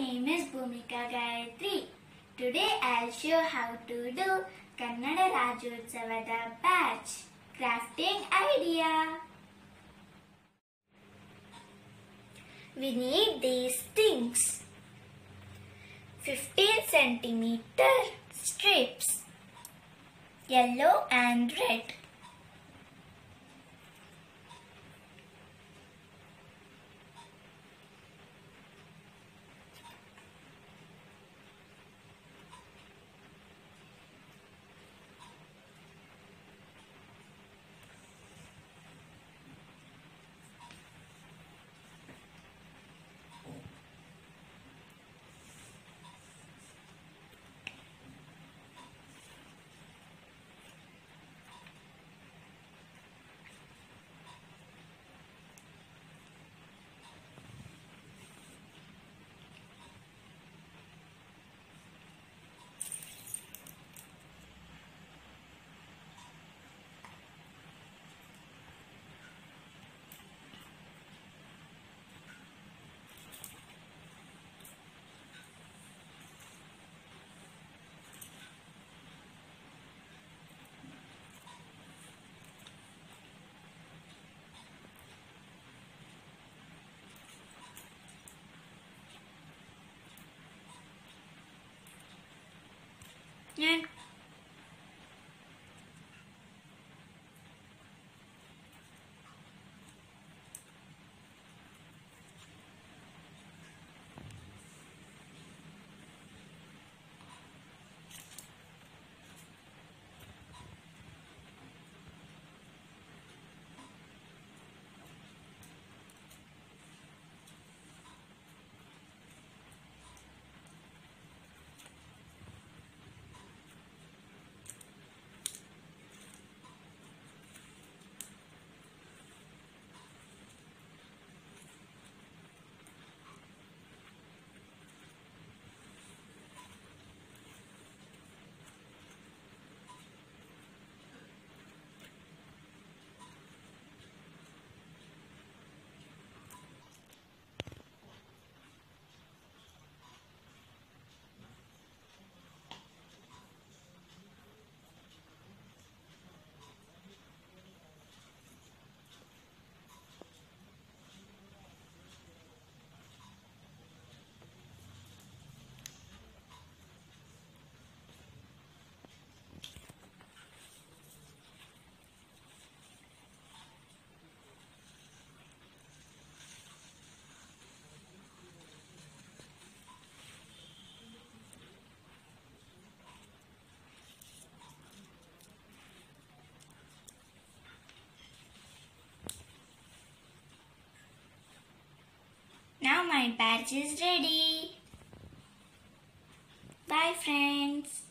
name is Bhumika Gayithri. Today I'll show how to do Kannada Rajyotsavada batch crafting idea. We need these things. 15 centimeter strips, yellow and red. Yeah. My batch is ready. Bye friends.